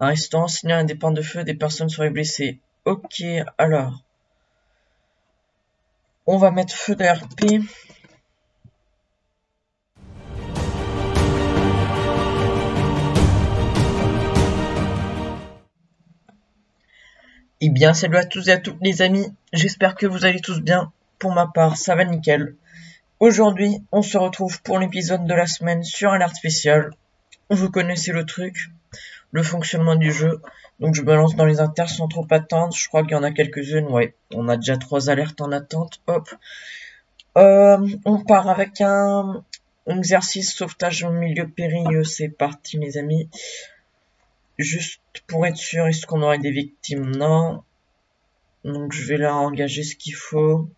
Un restaurant signal un départ de feu, des personnes seraient blessées. Ok, alors. On va mettre feu d'ARP. Eh bien, salut à tous et à toutes les amis, j'espère que vous allez tous bien. Pour ma part, ça va nickel. Aujourd'hui, on se retrouve pour l'épisode de la semaine sur Alert Spécial. Vous connaissez le truc, le fonctionnement du jeu. Donc je me lance dans les inters sans trop attendre. Je crois qu'il y en a quelques-unes, ouais. On a déjà trois alertes en attente. Hop. Euh, on part avec un exercice sauvetage au milieu périlleux. C'est parti les amis. Juste pour être sûr, est-ce qu'on aurait des victimes? Non. Donc je vais là engager ce qu'il faut.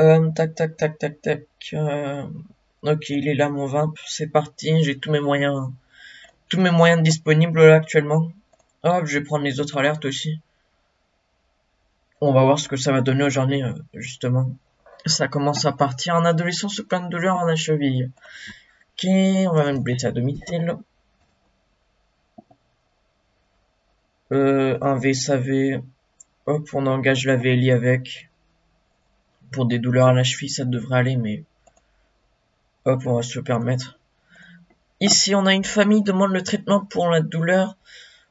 Euh, tac, tac, tac, tac, tac. Euh, ok, il est là mon vimp. C'est parti. J'ai tous mes moyens. Tous mes moyens disponibles là actuellement. Hop, je vais prendre les autres alertes aussi. On va voir ce que ça va donner aujourd'hui, euh, justement. Ça commence à partir. Un adolescent se plaint de douleur en la cheville. Ok, on va même blesser à domicile. Euh, un VSAV. Hop, on engage la VLI avec. Pour des douleurs à la cheville, ça devrait aller, mais... Hop, on va se permettre. Ici, on a une famille demande le traitement pour la douleur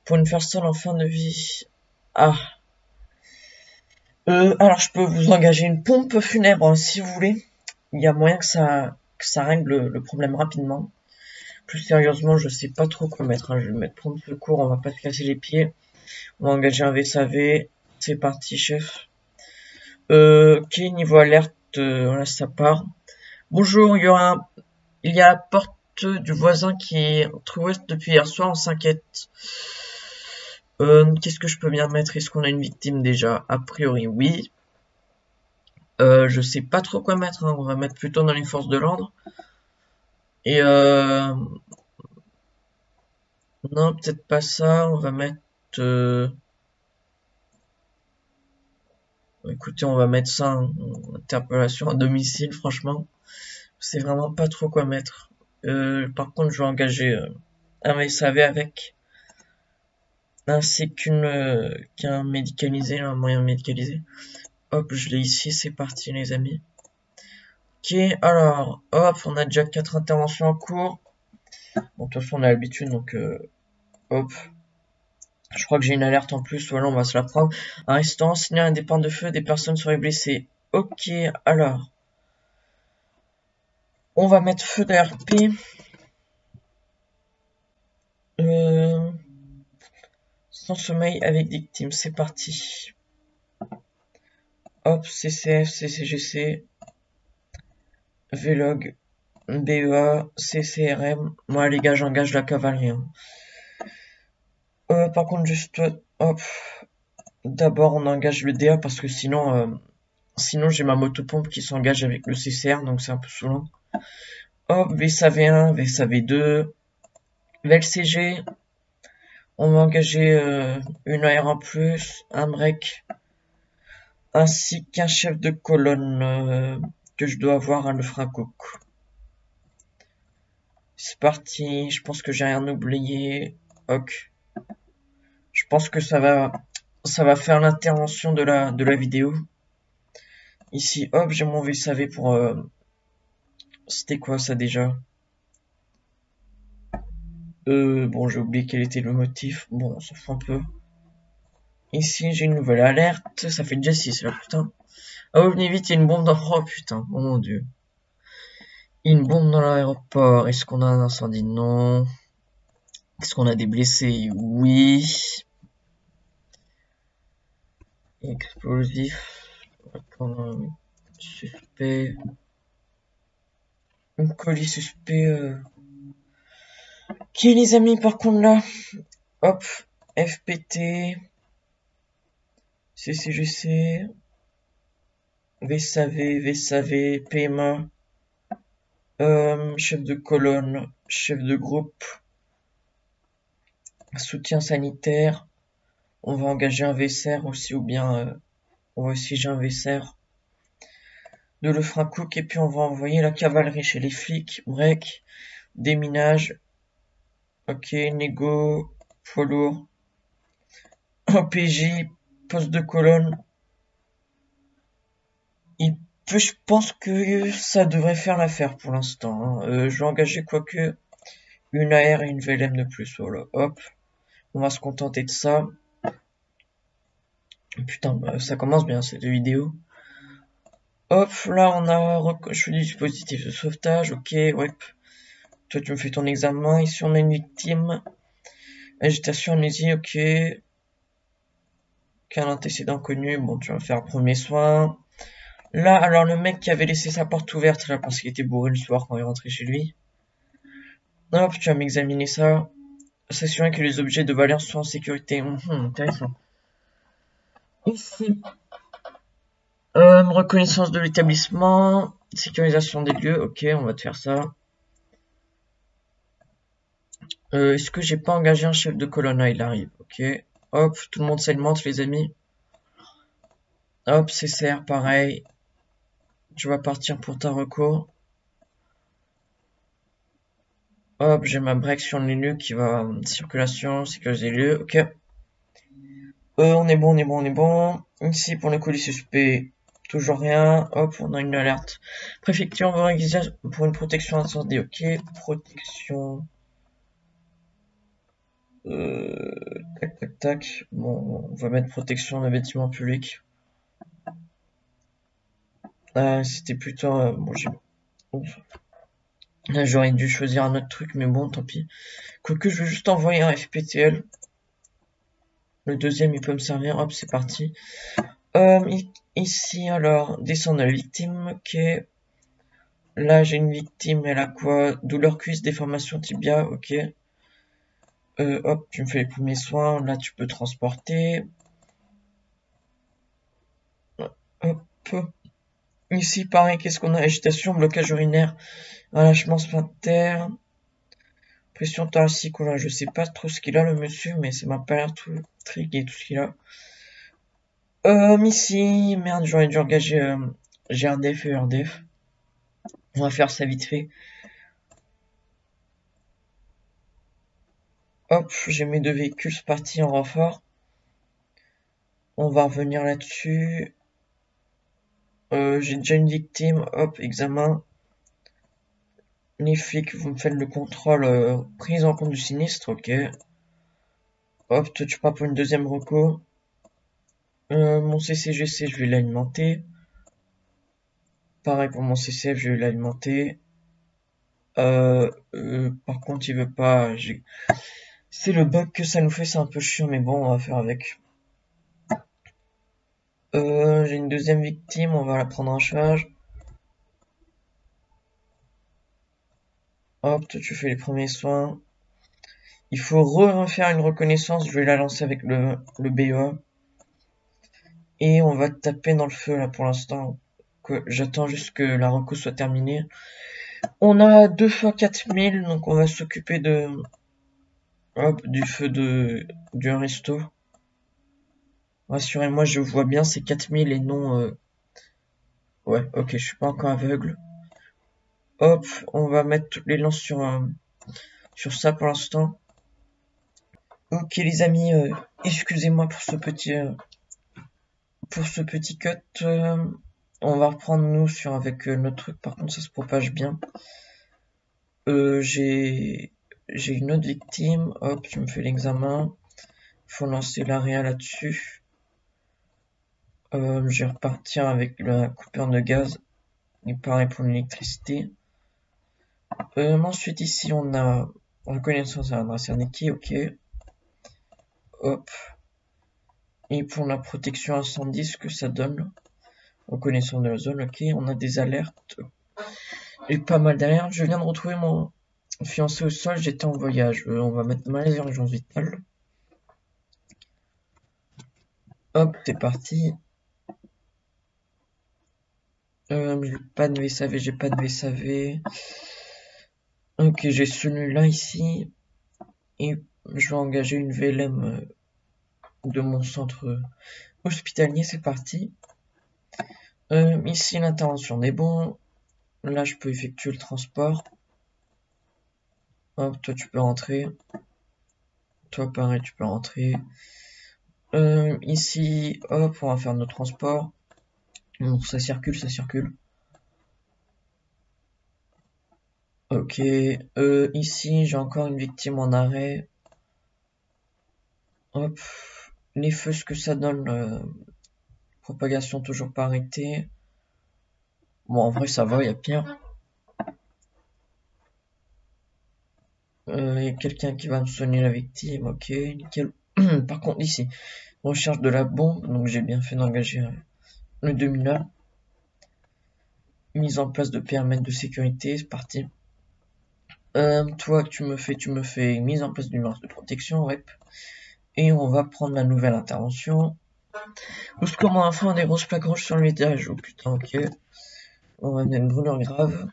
pour une personne en fin de vie. Ah. Euh, alors, je peux vous engager une pompe funèbre, hein, si vous voulez. Il y a moyen que ça, que ça règle le problème rapidement. Plus sérieusement, je sais pas trop quoi mettre. Hein. Je vais mettre prendre secours, on va pas se casser les pieds. On va engager un VSAV. C'est parti, chef. Euh, ok, niveau alerte, euh, là ça part? Bonjour, il y aura il y a la porte du voisin qui est trouvé depuis hier soir, on s'inquiète. Euh, Qu'est-ce que je peux bien mettre? Est-ce qu'on a une victime déjà? A priori, oui. Euh, je sais pas trop quoi mettre, hein. on va mettre plutôt dans les forces de l'ordre. Et euh... Non, peut-être pas ça, on va mettre... Écoutez, on va mettre ça interpellation à domicile, franchement. C'est vraiment pas trop quoi mettre. Euh, par contre, je vais engager euh, un SAV avec. Ainsi euh, qu'un médicalisé, un moyen médicalisé. Hop, je l'ai ici, c'est parti les amis. Ok, alors, hop, on a déjà quatre interventions en cours. Bon, de toute façon, on a l'habitude, donc hop, je crois que j'ai une alerte en plus, voilà, on va se la prendre. Un restaurant signal un départ de feu, des personnes seraient blessées. Ok, alors. On va mettre feu d'ARP. Euh, sans sommeil avec victime, c'est parti. Hop, CCF, CCGC, Vlog, BEA, CCRM. Moi les gars, j'engage la cavalerie. Hein. Euh, par contre, juste, hop, d'abord on engage le DA parce que sinon, euh, sinon j'ai ma motopompe qui s'engage avec le CCR, donc c'est un peu saoulant. Hop, VSAV1, VSAV2, VLCG, on va engager euh, une AR en plus, un break, ainsi qu'un chef de colonne que je dois avoir à le Fracook. C'est parti, je pense que j'ai rien oublié. Ok. Je pense que ça va, ça va faire l'intervention de la, de la vidéo. Ici, hop, j'ai mon VSAV pour... Euh, c'était quoi ça déjà? Euh, Bon, j'ai oublié quel était le motif. Bon, on s'en fout un peu. Ici, j'ai une nouvelle alerte. Ça fait déjà 6 là, putain. Ah, venez vite, il y a une bombe dans... Oh putain, oh mon dieu. Une bombe dans l'aéroport. Est-ce qu'on a un incendie? Non. Est-ce qu'on a des blessés? Oui. Explosif. suspect. Un colis suspect. Euh... Les amis, par contre là? Hop. FPT. CCGC. VSAV, VSAV, PMA. Euh, chef de colonne, chef de groupe, soutien sanitaire, on va engager un VSR aussi ou bien euh, on va aussi un VSR de le Cook et puis on va envoyer la cavalerie chez les flics, break, déminage, Ok, négo, poids lourd. OPJ, poste de colonne. Je pense que ça devrait faire l'affaire pour l'instant. Hein. Euh, je vais engager quoique une AR et une VLM de plus. Voilà, hop. On va se contenter de ça. Putain, bah, ça commence bien cette vidéo. Hop, là on a je fais dispositif de sauvetage, ok, ouais. Toi tu me fais ton examen, ici on a une victime. Agitation, amnésie, ok. Quel antécédent connu, bon tu vas faire le premier soin. Là, alors le mec qui avait laissé sa porte ouverte là parce qu'il était bourré le soir quand il rentré chez lui. Hop, tu vas m'examiner ça. S'assurer que les objets de valeur sont en sécurité. Hum, hum, intéressant. Ici. Euh, reconnaissance de l'établissement. Sécurisation des lieux. Ok, on va te faire ça. Euh, Est-ce que j'ai pas engagé un chef de colonne il arrive. Ok. Hop, tout le monde s'alimente, les amis. Hop, CCR, pareil. Tu vas partir pour ta recours. Hop, j'ai ma break sur les lieux qui va circulation, sécuriser les lieux. Ok. Euh, on est bon, on est bon, on est bon. Ici, pour le colis suspect, toujours rien. Hop, on a une alerte. Préfecture, on va pour une protection incendie. Ok, protection. Euh, tac, tac, tac. Bon, on va mettre protection de bâtiment public. Ah, c'était plutôt... Euh, bon, j'ai... Là, j'aurais dû choisir un autre truc, mais bon, tant pis. Quoique, je vais juste envoyer un FPTL. Le deuxième, il peut me servir. Hop, c'est parti. Euh, ici, alors, descendre la victime. Ok. Là, j'ai une victime. Elle a quoi? Douleur cuisse, déformation tibia. Ok. Euh, hop, tu me fais les premiers soins. Là, tu peux transporter. Hop. Ici, pareil, qu'est-ce qu'on a? Agitation, blocage urinaire, relâchement sphincter. Pression thoracique, voilà, je sais pas trop ce qu'il a le monsieur, mais ça m'a pas l'air tout et tout ce qu'il a. Euh, ici, merde, j'aurais dû engager euh, GRDF et RDF. On va faire ça vite fait. Hop, j'ai mes deux véhicules partis en renfort. On va revenir là-dessus. Euh, j'ai déjà une victime. Hop, examen les flics, vous me faites le contrôle euh, prise en compte du sinistre, ok. Hop, tu pas pour une deuxième reco. Euh, mon CCGC, je vais l'alimenter. Pareil pour mon CCF, je vais l'alimenter. Euh, par contre, il veut pas. C'est le bug que ça nous fait, c'est un peu chiant, mais bon, on va faire avec. J'ai une deuxième victime, on va la prendre en charge. Hop, tu fais les premiers soins. Il faut refaire une reconnaissance. Je vais la lancer avec le, le. Et on va taper dans le feu là pour l'instant. J'attends juste que la reco soit terminée. On a 2 fois 4000, donc on va s'occuper de... Hop, du feu de du resto. Rassurez-moi, je vois bien, c'est 4000 et non... Euh, ouais, ok, je suis pas encore aveugle. Hop, on va mettre toutes les lances sur, euh, sur ça pour l'instant. Ok les amis, euh, excusez-moi pour ce petit euh, pour ce petit cut. on va reprendre nous sur avec notre truc, par contre ça se propage bien. j'ai j'ai une autre victime, hop, tu me fais l'examen. Faut lancer l'AREA là-dessus. je vais repartir avec la coupure de gaz. Et pareil pour l'électricité. Euh, ensuite, ici, on a reconnaissance à l'adresse Niki, ok. Hop. Et pour la protection incendie, ce que ça donne. Reconnaissance de la zone, ok. On a des alertes. Et pas mal d'alertes. Je viens de retrouver mon fiancé au sol, j'étais en voyage. Euh, on va mettre malaise urgence vitale. Hop, c'est parti. Euh, j'ai pas de VSAV, j'ai pas de VSAV. Ok, j'ai celui-là ici. Et je vais engager une VLM euh, de mon centre hospitalier. C'est parti. Euh, ici, l'intervention est bon. Là, je peux effectuer le transport. Hop, toi, tu peux rentrer. toi pareil, tu peux rentrer. Euh, ici, hop, on va faire nos transports. Bon, ça circule, ça circule. Ok, euh, ici j'ai encore une victime en arrêt. Hop, les feux, ce que ça donne, euh, propagation toujours pas arrêtée. Bon, en vrai, ça va, il y a pire. Euh, il y a quelqu'un qui va me soigner la victime, ok, nickel. Par contre, ici, recherche de la bombe, donc j'ai bien fait d'engager le demi Mise en place de périmètre de sécurité, c'est parti. Euh, toi, tu me fais, tu me fais mise en place d'une lance de protection, ouais. Et on va prendre la nouvelle intervention. Au comment un des grosses plaques roches sur le étage. Oh putain, ok. On va mettre une brûlure grave.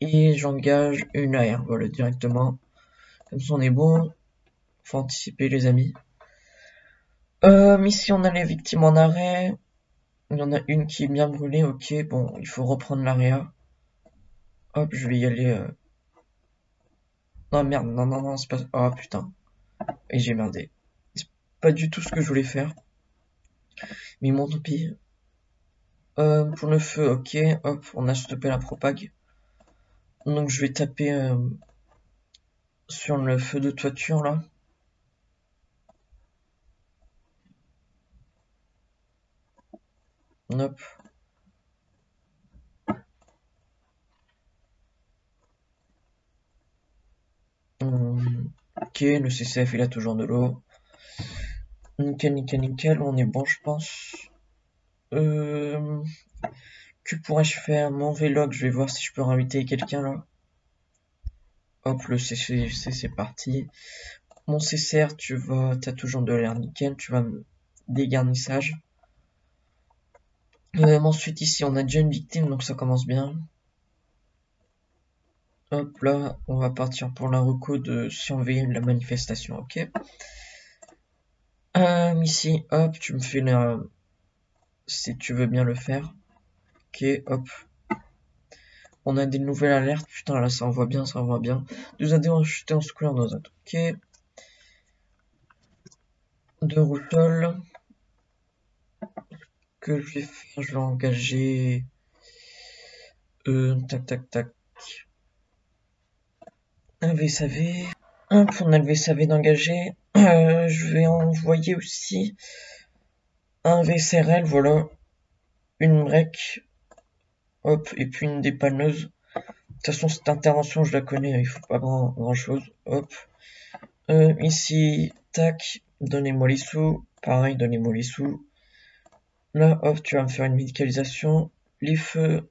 Et j'engage une AR, voilà, directement. Comme ça, on est bon. Faut anticiper, les amis. Euh, ici, on a les victimes en arrêt. Il y en a une qui est bien brûlée, ok. Bon, il faut reprendre l'AREA. Hop, je vais y aller. Euh... Non, merde, non, non, non, c'est pas... Oh, putain. Et j'ai merdé. C'est pas du tout ce que je voulais faire. Mais bon, tant pis. Euh, pour le feu, ok. Hop, on a stoppé la propague. Donc, je vais taper euh, sur le feu de toiture, là. Hop. Ok, le CCF il a toujours de l'eau. Nickel, nickel, nickel, on est bon je pense. Euh, que pourrais-je faire? Mon vlog, je vais voir si je peux inviter quelqu'un là. Hop, le CCF c'est parti. Mon CCR, tu vas, t'as toujours de l'air nickel, tu vas dégarnissage. Euh, ensuite ici on a déjà une victime donc ça commence bien. Hop là, on va partir pour la reco de surveiller la manifestation, ok? Euh, Ici, hop, tu me fais la... Si tu veux bien le faire. Ok, hop. On a des nouvelles alertes. Putain, là, ça envoie bien, ça envoie bien. Deux adhérents chutés en couleur dans un ok. De routol. Que je vais faire? Je vais engager... Euh, tac, tac, tac un VSAV, un pour le VSAV d'engager. Euh, je vais envoyer aussi un VCRL, voilà, une break, hop, et puis une dépanneuse. De toute façon, cette intervention, je la connais, il faut pas grand, grand chose, hop. Euh, ici, tac, donnez-moi les sous, pareil, donnez-moi les sous. Là, hop, tu vas me faire une médicalisation. Les feux,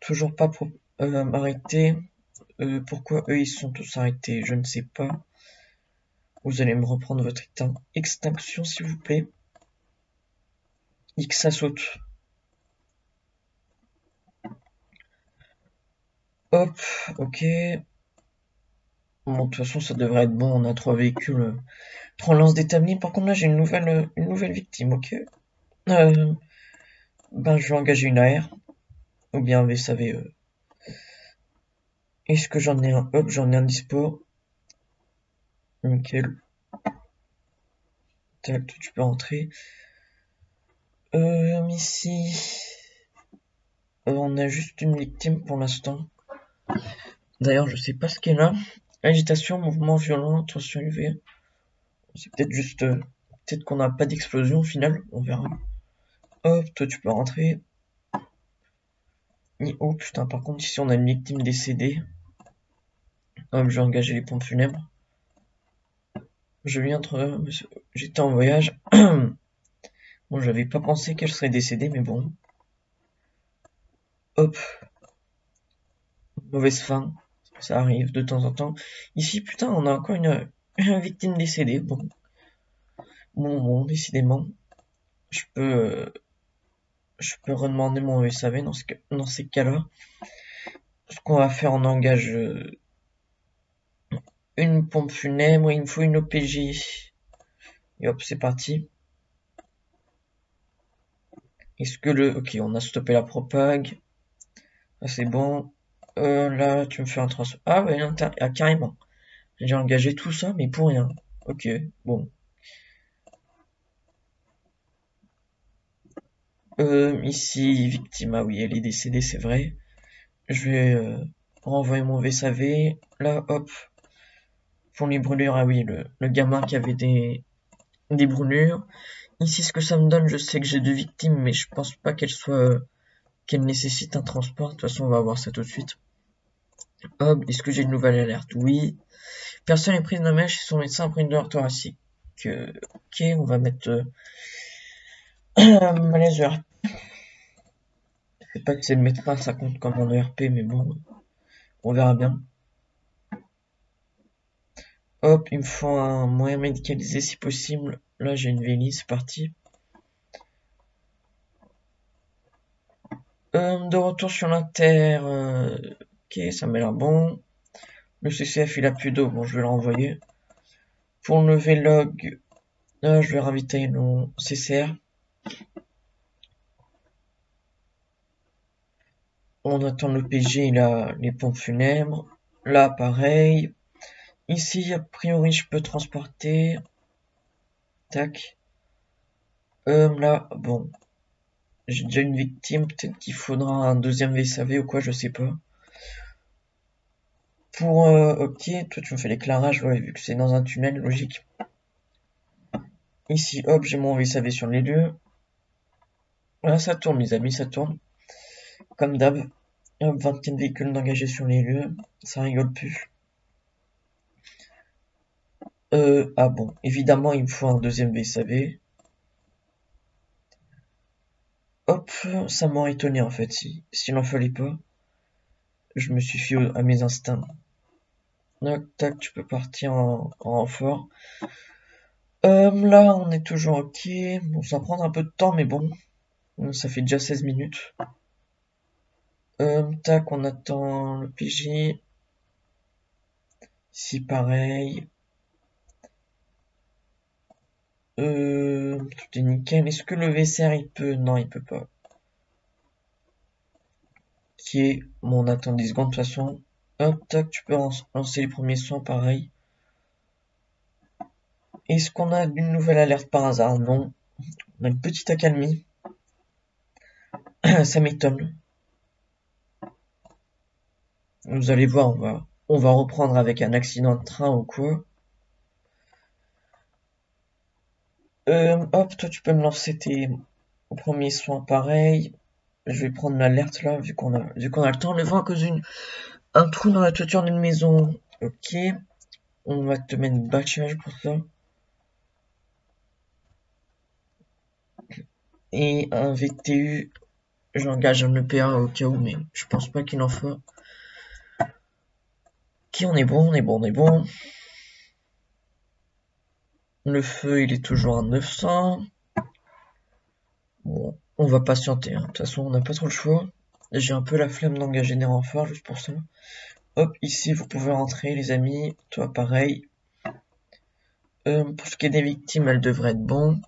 toujours pas pour euh. Euh, pourquoi eux ils sont tous arrêtés Je ne sais pas. Vous allez me reprendre votre extinction s'il vous plaît. X ça saute. Hop, ok. Bon, de toute façon, ça devrait être bon. On a trois véhicules, trois lances d'établis. Par contre, là, j'ai une nouvelle, une nouvelle victime, ok. Euh, ben, je vais engager une AR. Ou bien un VSAV. Est-ce que j'en ai un? Hop, j'en ai un dispo. Nickel. Tac, tu peux rentrer. Euh, ici. Euh, on a juste une victime pour l'instant. D'ailleurs, je sais pas ce qu'elle a. Agitation, mouvement violent, tension élevée. C'est peut-être juste... Euh, peut-être qu'on n'a pas d'explosion au final. On verra. Hop, toi tu peux rentrer. Oh putain, par contre, ici on a une victime décédée. Hop, je vais engager les pompes funèbres. Je viens de... J'étais en voyage. bon, j'avais pas pensé qu'elle serait décédée, mais bon. Hop. Mauvaise fin. Ça arrive de temps en temps. Ici, putain, on a encore une, victime décédée. Bon. Bon, bon, décidément. Je peux je peux redemander mon SAV dans, ce, dans ces cas-là. Ce qu'on va faire, on engage euh, une pompe funèbre, il me faut une OPJ. Et hop, c'est parti. Est-ce que le... Ok, on a stoppé la propague. Ah, c'est bon. Euh, là, tu me fais un transfert. Ah ouais, ah, carrément. J'ai engagé tout ça, mais pour rien. Ok, bon. Euh, ici, victime, ah oui, elle est décédée, c'est vrai. Je vais euh, renvoyer mon VSAV. Là, hop. Pour les brûlures, ah oui, le, le gamin qui avait des, des brûlures. Ici, ce que ça me donne, je sais que j'ai deux victimes, mais je pense pas qu'elles soient... qu'elles nécessitent un transport. De toute façon, on va voir ça tout de suite. Hop, est-ce que j'ai une nouvelle alerte? Oui. Personne n'est prise de mèche chez son médecin après une douleur thoracique. ok, on va mettre... Euh, malaise ERP. Je sais pas que c'est le médecin, ça compte comme un ERP, mais bon, on verra bien. Hop, il me faut un moyen médicalisé si possible. Là, j'ai une Vélie, c'est parti. Euh, de retour sur l'inter. Euh, ok, ça m'a l'air bon. Le CCF, il a plus d'eau. Bon, je vais le renvoyer. Pour le Vlog, je vais ravitailler le CCR. On attend le PG, a les pompes funèbres. Là, pareil. Ici, a priori, je peux transporter. Tac. Euh, là, bon. J'ai déjà une victime. Peut-être qu'il faudra un deuxième VSAV ou quoi, je sais pas. Pour, euh, ok, toi tu me fais l'éclairage, ouais, vu que c'est dans un tunnel, logique. Ici, hop, j'ai mon VSAV sur les lieux. Voilà, ça tourne, mes amis, ça tourne. Comme d'hab. Hop, 24 véhicules d'engagés sur les lieux. Ça rigole plus. Euh, ah bon, évidemment, il me faut un deuxième VSAV. Hop, ça m'aurait étonné en fait, si s'il n'en fallait pas. Je me suis fié à mes instincts. Tac, tac, tu peux partir en, renfort. Euh, là, on est toujours ok. Bon, ça prend un peu de temps, mais bon. Ça fait déjà 16 minutes. Euh, tac, on attend le PJ. Ici, pareil. Euh, tout est nickel. Est-ce que le VCR, il peut? Non, il peut pas. Qui est... Bon, on attend 10 secondes de toute façon. Hop, tac, tu peux lancer les premiers soins, pareil. Est-ce qu'on a une nouvelle alerte par hasard? Non. On a une petite accalmie. Ça m'étonne. Vous allez voir, on va, reprendre avec un accident de train ou quoi. Euh, hop, toi tu peux me lancer tes premiers soins pareil. Je vais prendre l'alerte là, vu qu'on a, a le temps. Le vent à cause d'une, un trou dans la toiture d'une maison. Ok. On va te mettre bâtiment pour ça. Et un VTU. J'engage un EPA au cas où, mais je pense pas qu'il en faut. Qui on est bon, on est bon, on est bon. Le feu, il est toujours à 900. Bon, on va patienter. Hein. De toute façon, on n'a pas trop le choix. J'ai un peu la flemme d'engager des renforts, juste pour ça. Hop, ici, vous pouvez rentrer, les amis. Toi, pareil. Euh, pour ce qui est des victimes, elles devraient être bon.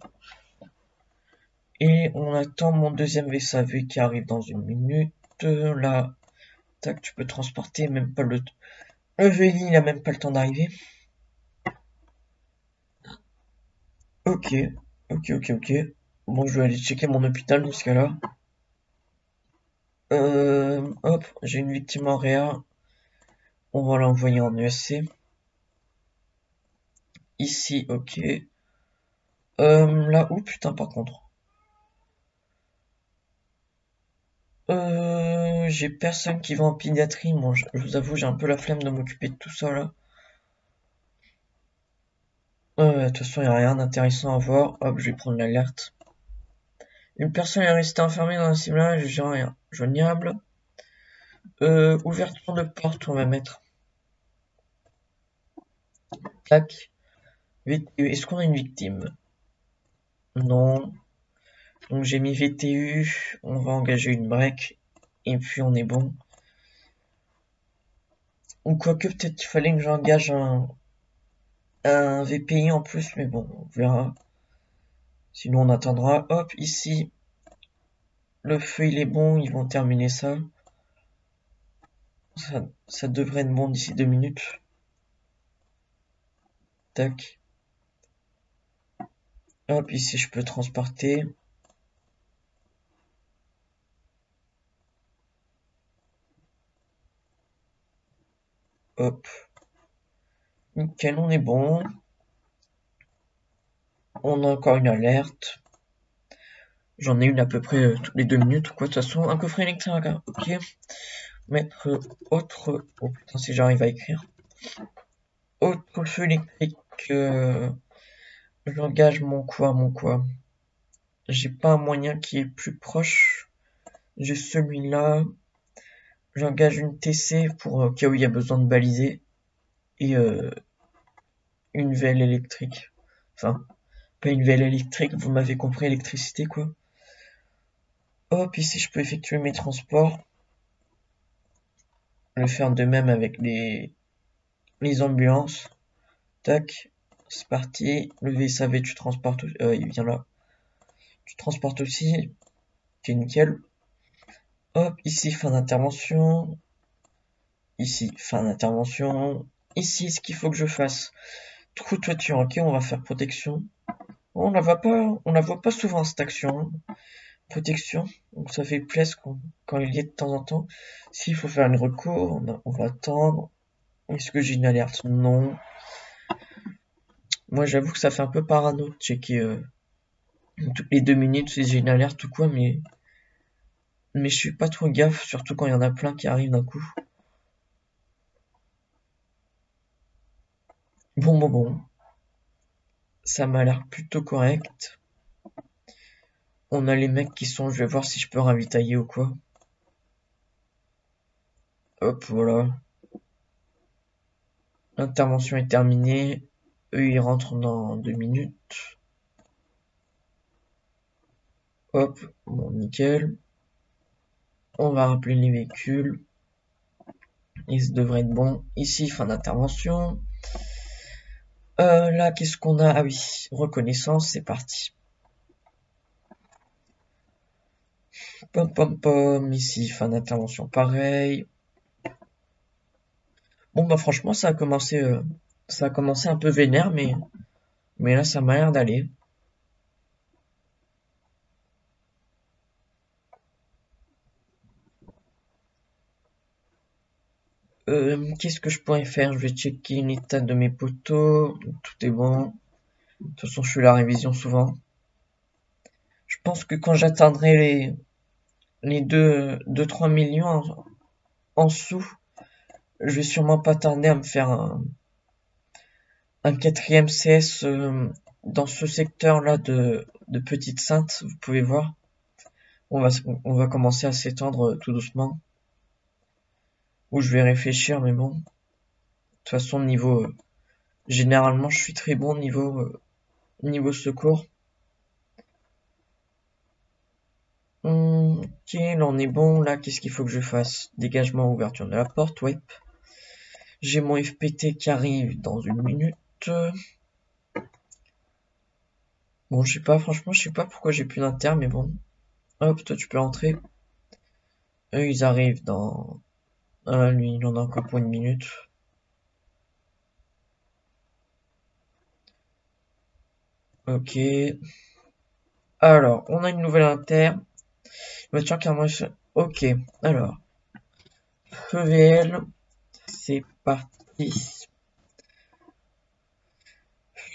Et on attend mon deuxième VSAV qui arrive dans une minute. Là, tac, tu peux transporter, même pas le... Le il a même pas le temps d'arriver. Ok, ok, ok, ok. Bon, je vais aller checker mon hôpital dans ce cas-là. Euh, hop, j'ai une victime en réa. On va l'envoyer en USC. Ici, ok. Euh, là, où putain, par contre. Euh, j'ai personne qui va en pédiatrie. Moi, je vous avoue, j'ai un peu la flemme de m'occuper de tout ça, là. De toute façon, il n'y a rien d'intéressant à voir. Hop, je vais prendre l'alerte. Une personne est restée enfermée dans un simulage joignable. Euh, ouverture de porte, on va mettre. Tac. Est-ce qu'on a une victime? Non. Donc j'ai mis VTU. On va engager une break. Et puis on est bon. Ou quoique peut-être qu'il fallait que j'engage un, un VPI en plus, mais bon, on verra. Sinon, on attendra. Hop, ici, le feu, il est bon, ils vont terminer ça. Ça, ça devrait être bon d'ici deux minutes. Tac. Hop, ici je peux transporter. Hop. Nickel, on est bon. On a encore une alerte. J'en ai une à peu près euh, toutes les deux minutes. Quoi, de toute façon, un coffret électrique. Ok. Mettre autre. Oh putain, si j'arrive à écrire. Autre feu électrique. Euh... J'engage mon quoi, mon quoi. J'ai pas un moyen qui est plus proche. J'ai celui-là. J'engage une TC pour euh, cas où y a besoin de baliser. Et euh, une velle électrique. Enfin, pas une velle électrique, vous m'avez compris, électricité quoi. Hop, ici je peux effectuer mes transports. Le faire de même avec les, les ambulances. Tac, c'est parti. Le VSAV, tu transportes, euh, il vient là. Tu transportes aussi. C'est nickel. Hop, ici, fin d'intervention. Ici, fin d'intervention. Ici, ce qu'il faut que je fasse. Trou toiture, ok, on va faire protection. On la voit pas, on la voit pas souvent cette action. Protection, donc ça fait plaisir quand, il y est de temps en temps. S'il faut faire une recours, on, va attendre. Est-ce que j'ai une alerte? Non. Moi, j'avoue que ça fait un peu parano de checker euh, toutes les deux minutes si j'ai une alerte ou quoi, mais mais je suis pas trop gaffe, surtout quand il y en a plein qui arrivent d'un coup. Bon, bon, bon. Ça m'a l'air plutôt correct. On a les mecs qui sont, je vais voir si je peux ravitailler ou quoi. Hop, voilà. L'intervention est terminée. Eux, ils rentrent dans deux minutes. Hop, bon, nickel. On va rappeler les véhicules. Ils devraient être bons. Ici, fin d'intervention. Euh, là, qu'est-ce qu'on a? Ah oui, reconnaissance, c'est parti. Pom pom pom, ici, fin d'intervention, pareil. Bon bah franchement, ça a commencé, euh, ça a commencé un peu vénère, mais mais là, ça m'a l'air d'aller. Euh, qu'est-ce que je pourrais faire? Je vais checker l'état de mes poteaux. Tout est bon. De toute façon, je fais la révision souvent. Je pense que quand j'atteindrai les les 2 3 millions en, en, sous, je vais sûrement pas tarder à me faire un un quatrième CS euh, dans ce secteur-là de, de Petite Sainte, vous pouvez voir. On va, on va commencer à s'étendre tout doucement où je vais réfléchir, mais bon. De toute façon, niveau... Euh, généralement, je suis très bon niveau, euh, niveau secours. Ok, là on est bon. Là, qu'est-ce qu'il faut que je fasse? Dégagement, ouverture de la porte, ouais. J'ai mon FPT qui arrive dans une minute. Bon, je sais pas, franchement, je sais pas pourquoi j'ai plus d'inter, mais bon. Hop, toi tu peux entrer. Eux, ils arrivent dans ah, lui, il en a encore pour une minute. Ok. Alors, on a une nouvelle inter. Voiture carrément... Ok, alors. VL. C'est parti.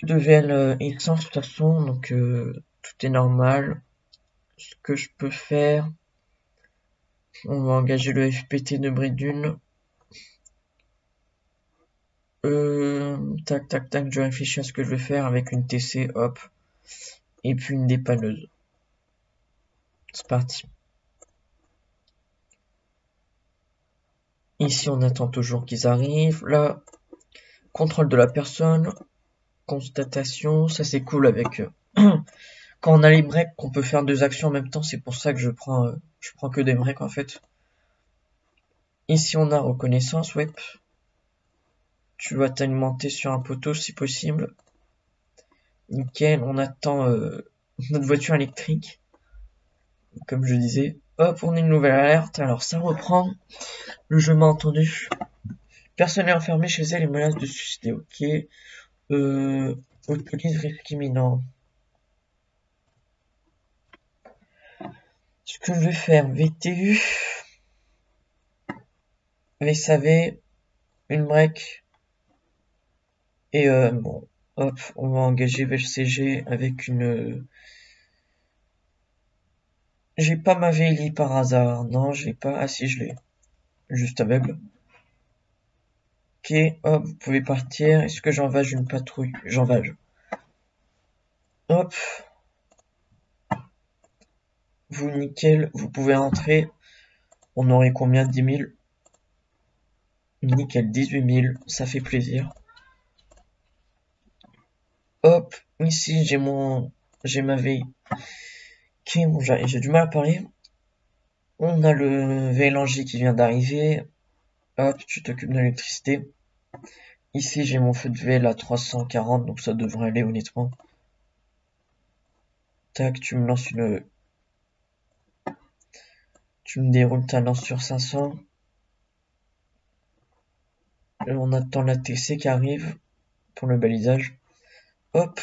De VL euh, sans de toute façon, donc euh, tout est normal. Ce que je peux faire, on va engager le FPT de Bridune. Euh, tac, tac, tac, je réfléchis à ce que je vais faire avec une TC, hop. Et puis une dépanneuse. C'est parti. Ici, on attend toujours qu'ils arrivent. Là, contrôle de la personne. Constatation, ça c'est cool avec... Quand on a les breaks, qu'on peut faire deux actions en même temps, c'est pour ça que je prends... Euh, je prends que des breaks en fait. Ici on a reconnaissance web. Tu vas t'alimenter sur un poteau si possible. Nickel, on attend euh, notre voiture électrique. Comme je disais. Hop, on a une nouvelle alerte. Alors ça reprend. Le jeu m'a entendu. Personne n'est enfermé chez elle et menace de suicider. Ok. Euh, autorise risque imminent. Que je vais faire, VTU, VSAV, une break, et euh, bon, hop, on va engager VCG avec une... J'ai pas ma VLI par hasard, non, j'ai pas, ah si je l'ai, juste aveugle. Ok, hop, vous pouvez partir. Est-ce que j'envage une patrouille? J'envage. Hop. Vous, nickel, vous pouvez entrer. On aurait combien? 10 000 Nickel, 18 000, ça fait plaisir. Hop, ici j'ai mon... J'ai ma veille. Ok, bon, j'ai du mal à parler. On a le VLNG qui vient d'arriver. Hop, tu t'occupes de l'électricité. Ici, j'ai mon feu de VL à 340, donc ça devrait aller honnêtement. Tac, tu me lances une... Tu me déroules ta lance sur 500. Et on attend la TC qui arrive pour le balisage. Hop.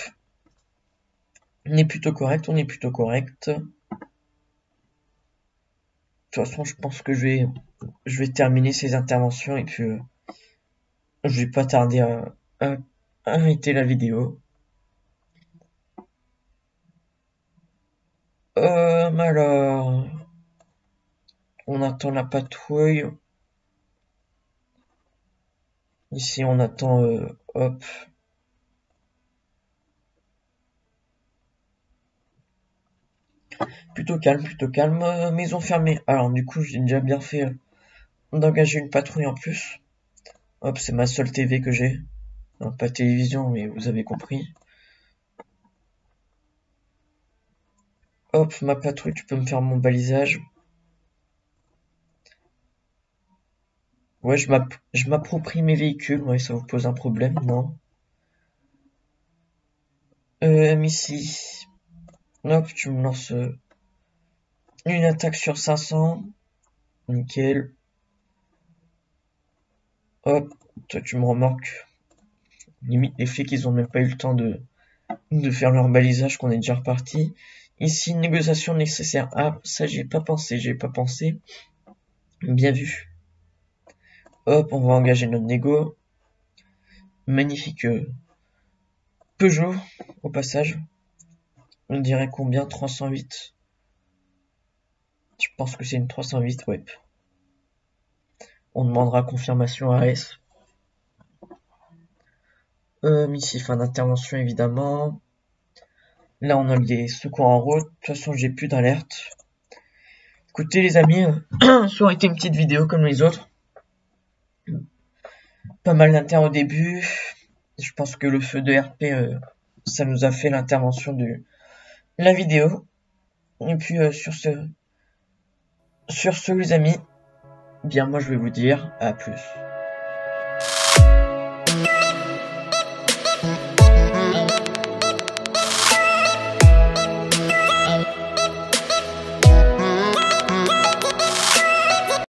On est plutôt correct, on est plutôt correct. De toute façon, je pense que je vais je vais terminer ces interventions et puis euh, je vais pas tarder à, arrêter la vidéo. Euh, alors, on attend la patrouille. Ici, on attend, euh, hop. Plutôt calme, plutôt calme. maison fermée. Alors, du coup, j'ai déjà bien fait d'engager une patrouille en plus. Hop, c'est ma seule TV que j'ai. Pas télévision, mais vous avez compris. Hop, ma patrouille, tu peux me faire mon balisage. Ouais, je m'approprie mes véhicules. Ouais, ça vous pose un problème, non? Euh, ici. Hop, tu me lances euh, une attaque sur 500. Nickel. Hop, toi tu me remorques. Limite, les flics, ils ont même pas eu le temps de, de faire leur balisage qu'on est déjà reparti. Ici, négociation nécessaire. Ah, ça j'ai pas pensé, j'ai pas pensé. Bien vu. Hop, on va engager notre négo. Magnifique euh, Peugeot, au passage. On dirait combien? 308 Je pense que c'est une 308, ouais. On demandera confirmation à S. Euh, ici, fin d'intervention évidemment. Là, on a des secours en route. De toute façon, j'ai plus d'alerte. Écoutez, les amis, ça aurait été une petite vidéo comme les autres. Pas mal d'inter au début. Je pense que le feu de RP, euh, ça nous a fait l'intervention de la vidéo. Et puis, euh, sur ce, sur ce, les amis, bien moi je vais vous dire à plus.